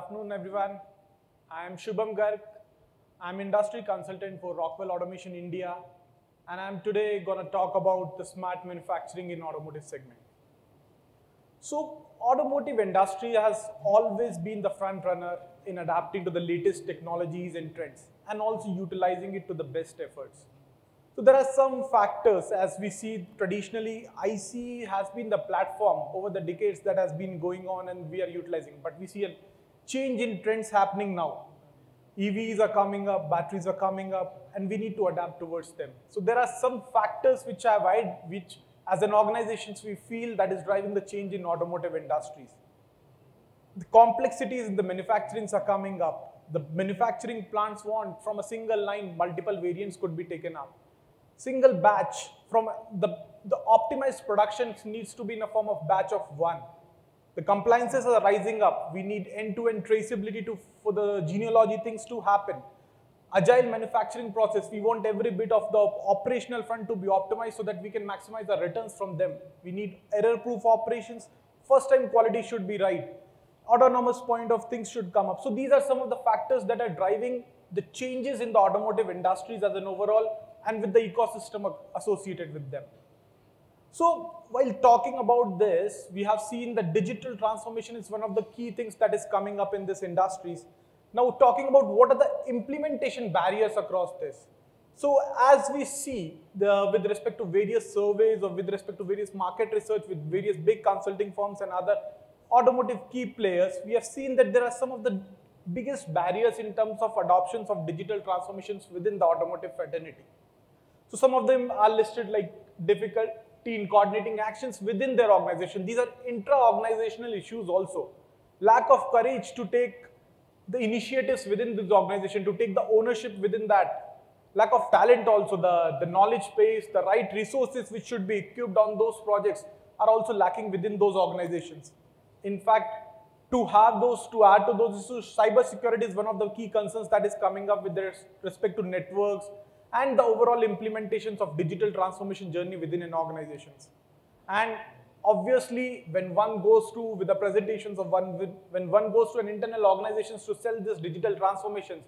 afternoon, everyone. I am Shubham Garg. I'm industry consultant for Rockwell Automation India, and I'm today going to talk about the smart manufacturing in automotive segment. So, automotive industry has always been the front runner in adapting to the latest technologies and trends, and also utilizing it to the best efforts. So there are some factors as we see traditionally IC has been the platform over the decades that has been going on and we are utilizing but we see a change in trends happening now. EVs are coming up, batteries are coming up and we need to adapt towards them. So there are some factors which have which as an organization we feel that is driving the change in automotive industries. The complexities in the manufacturing are coming up. The manufacturing plants want from a single line multiple variants could be taken up single batch from the, the optimized production needs to be in a form of batch of one. The compliances are rising up. We need end-to-end -end traceability to, for the genealogy things to happen. Agile manufacturing process, we want every bit of the operational front to be optimized so that we can maximize the returns from them. We need error-proof operations. First time quality should be right. Autonomous point of things should come up. So these are some of the factors that are driving the changes in the automotive industries as an overall and with the ecosystem associated with them. So while talking about this, we have seen that digital transformation is one of the key things that is coming up in this industries. Now talking about what are the implementation barriers across this. So as we see the, with respect to various surveys or with respect to various market research with various big consulting firms and other automotive key players, we have seen that there are some of the biggest barriers in terms of adoptions of digital transformations within the automotive fraternity. So some of them are listed like difficulty in coordinating actions within their organization. These are intra-organizational issues also. Lack of courage to take the initiatives within this organization, to take the ownership within that. Lack of talent also, the, the knowledge base, the right resources which should be equipped on those projects are also lacking within those organizations. In fact, to have those, to add to those issues, cyber security is one of the key concerns that is coming up with respect to networks, and the overall implementations of digital transformation journey within an organizations. And obviously, when one goes to, with the presentations of one, when one goes to an internal organizations to sell this digital transformations,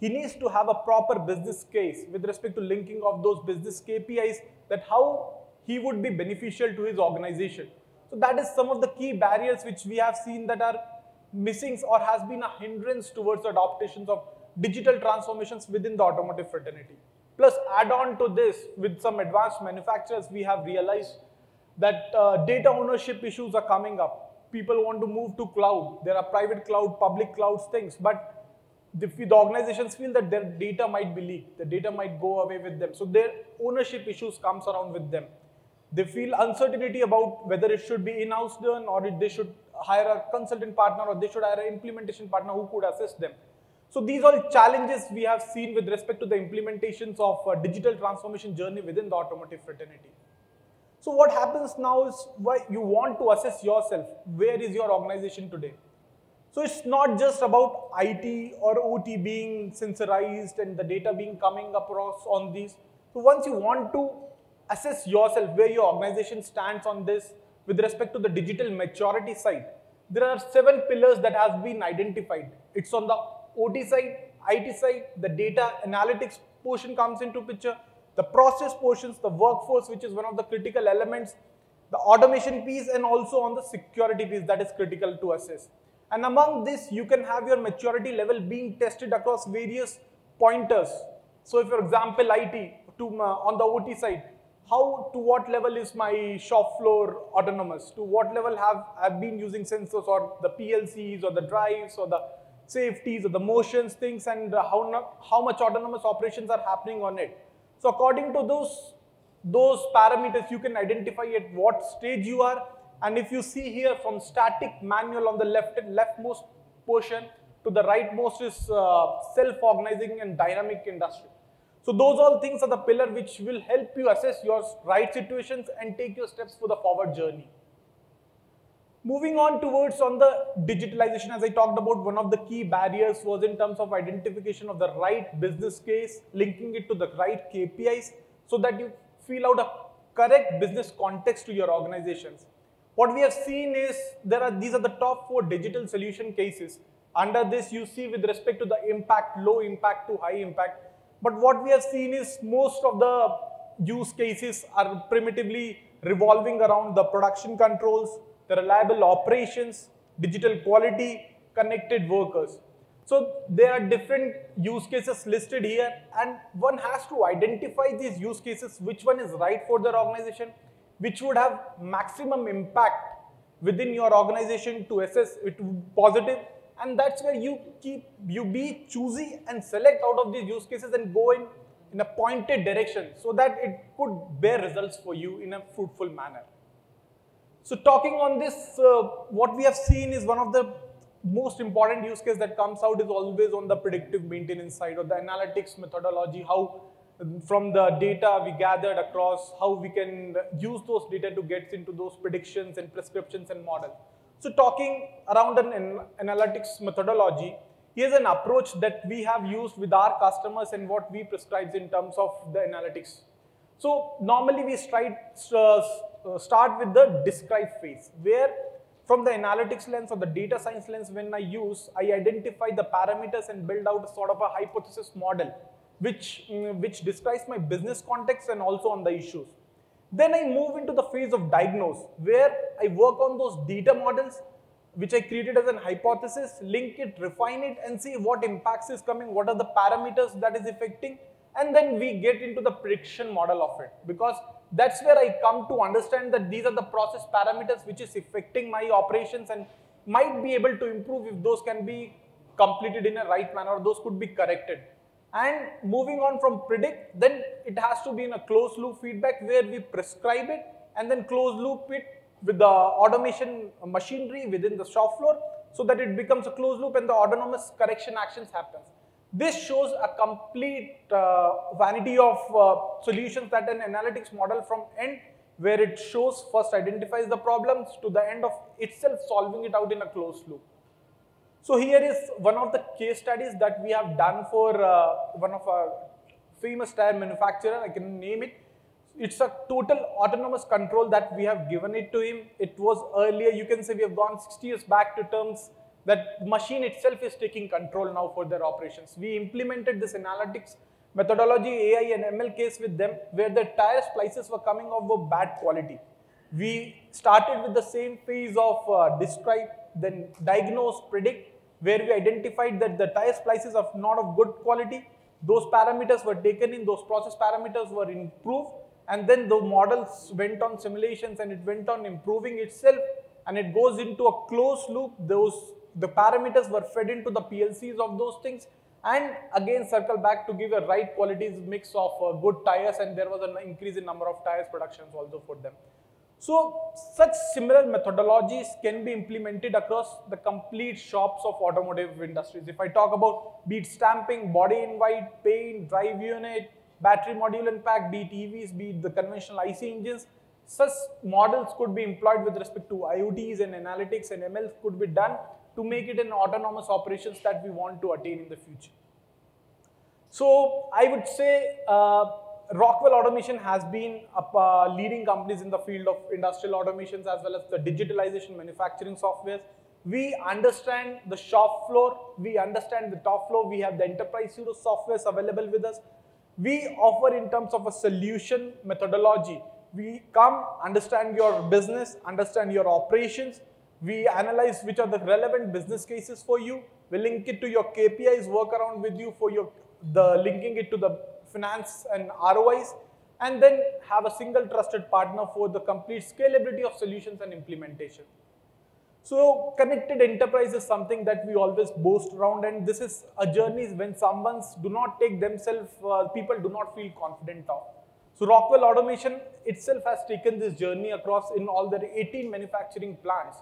he needs to have a proper business case with respect to linking of those business KPIs that how he would be beneficial to his organization. So that is some of the key barriers which we have seen that are missing or has been a hindrance towards adaptations of digital transformations within the automotive fraternity. Plus add on to this with some advanced manufacturers, we have realized that uh, data ownership issues are coming up. People want to move to cloud. There are private cloud, public clouds things, but the, the organizations feel that their data might be leaked. The data might go away with them. So their ownership issues comes around with them. They feel uncertainty about whether it should be in-house done or they should hire a consultant partner or they should hire an implementation partner who could assist them. So these are challenges we have seen with respect to the implementations of uh, digital transformation journey within the automotive fraternity. So what happens now is why you want to assess yourself, where is your organization today? So it's not just about IT or OT being sensorized and the data being coming across on these. So once you want to assess yourself, where your organization stands on this with respect to the digital maturity side, there are seven pillars that have been identified. It's on the OT side, IT side, the data analytics portion comes into picture, the process portions, the workforce, which is one of the critical elements, the automation piece, and also on the security piece that is critical to assess. And among this, you can have your maturity level being tested across various pointers. So, if for example, IT to uh, on the OT side, how to what level is my shop floor autonomous? To what level have I been using sensors or the PLCs or the drives or the safeties or the motions things and how, how much autonomous operations are happening on it. So according to those, those parameters, you can identify at what stage you are. And if you see here from static manual on the left and leftmost portion to the rightmost is uh, self-organizing and dynamic industry. So those all things are the pillar which will help you assess your right situations and take your steps for the forward journey. Moving on towards on the digitalization, as I talked about, one of the key barriers was in terms of identification of the right business case, linking it to the right KPIs so that you feel out a correct business context to your organizations. What we have seen is there are these are the top four digital solution cases Under this, you see with respect to the impact, low impact to high impact. But what we have seen is most of the use cases are primitively revolving around the production controls, the reliable operations, digital quality, connected workers. So there are different use cases listed here and one has to identify these use cases, which one is right for their organization, which would have maximum impact within your organization to assess it positive and that's where you keep you be choosy and select out of these use cases and go in in a pointed direction so that it could bear results for you in a fruitful manner. So talking on this, uh, what we have seen is one of the most important use case that comes out is always on the predictive maintenance side or the analytics methodology, how from the data we gathered across, how we can use those data to get into those predictions and prescriptions and models. So talking around an analytics methodology, here's an approach that we have used with our customers and what we prescribe in terms of the analytics. So normally we start, uh, start with the describe phase where from the analytics lens or the data science lens when I use, I identify the parameters and build out sort of a hypothesis model which, mm, which describes my business context and also on the issues. Then I move into the phase of diagnose where I work on those data models which I created as an hypothesis, link it, refine it and see what impacts is coming, what are the parameters that is affecting and then we get into the prediction model of it because that's where I come to understand that these are the process parameters which is affecting my operations and might be able to improve if those can be completed in a right manner, those could be corrected. And moving on from predict, then it has to be in a closed loop feedback where we prescribe it and then close loop it with the automation machinery within the shop floor so that it becomes a closed loop and the autonomous correction actions happens. This shows a complete uh, vanity of uh, solutions that an analytics model from end where it shows first identifies the problems to the end of itself solving it out in a closed loop. So here is one of the case studies that we have done for uh, one of our famous tire manufacturer, I can name it. It's a total autonomous control that we have given it to him. It was earlier, you can say we have gone 60 years back to terms that machine itself is taking control now for their operations. We implemented this analytics methodology, AI and ML case with them where the tire splices were coming off of bad quality. We started with the same phase of uh, describe, then diagnose, predict, where we identified that the tire splices are not of good quality. Those parameters were taken in, those process parameters were improved, and then the models went on simulations and it went on improving itself and it goes into a closed loop. Those the parameters were fed into the PLCs of those things and again circle back to give a right qualities mix of uh, good tires and there was an increase in number of tires productions also for them. So such similar methodologies can be implemented across the complete shops of automotive industries. If I talk about bead stamping, body in white, paint, drive unit, battery module and pack, be it EVs, be the conventional IC engines, such models could be employed with respect to IoTs and analytics and ML could be done to make it an autonomous operations that we want to attain in the future. So I would say uh, Rockwell Automation has been a, uh, leading companies in the field of industrial automations as well as the digitalization manufacturing software. We understand the shop floor, we understand the top floor, we have the enterprise hero softwares available with us. We offer in terms of a solution methodology. We come, understand your business, understand your operations, we analyze which are the relevant business cases for you. We link it to your KPIs, work around with you for your the linking it to the finance and ROIs, and then have a single trusted partner for the complete scalability of solutions and implementation. So connected enterprise is something that we always boast around and this is a journey when someone's do not take themselves, uh, people do not feel confident of. So Rockwell Automation itself has taken this journey across in all their 18 manufacturing plants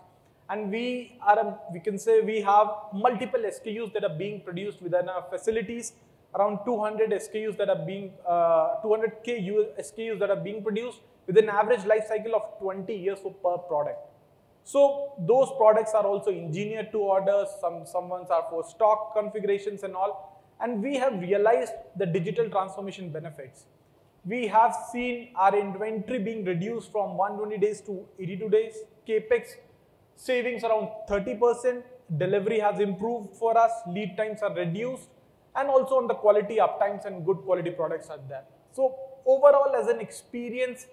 and we are, a, we can say we have multiple SKUs that are being produced within our facilities, around 200 SKUs that are being, uh, 200k SKUs that are being produced with an average life cycle of 20 years per product. So those products are also engineered to order, some, some ones are for stock configurations and all. And we have realized the digital transformation benefits. We have seen our inventory being reduced from 120 days to 82 days, capex savings around 30%, delivery has improved for us, lead times are reduced, and also on the quality uptimes and good quality products are there. So overall as an experience,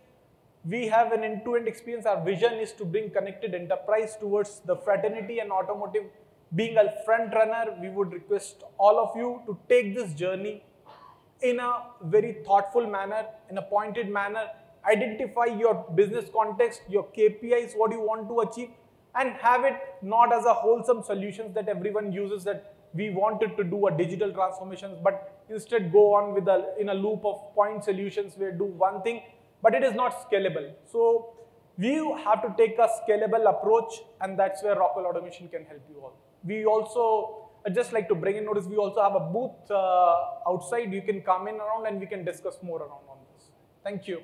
we have an end-to-end experience. Our vision is to bring connected enterprise towards the fraternity and automotive. Being a front runner, we would request all of you to take this journey in a very thoughtful manner, in a pointed manner, identify your business context, your KPIs, what you want to achieve, and have it not as a wholesome solutions that everyone uses that we wanted to do a digital transformation, but instead go on with a in a loop of point solutions where do one thing, but it is not scalable. So we have to take a scalable approach, and that's where Rockwell Automation can help you all. We also I'd just like to bring in notice we also have a booth uh, outside. You can come in around and we can discuss more around on this. Thank you.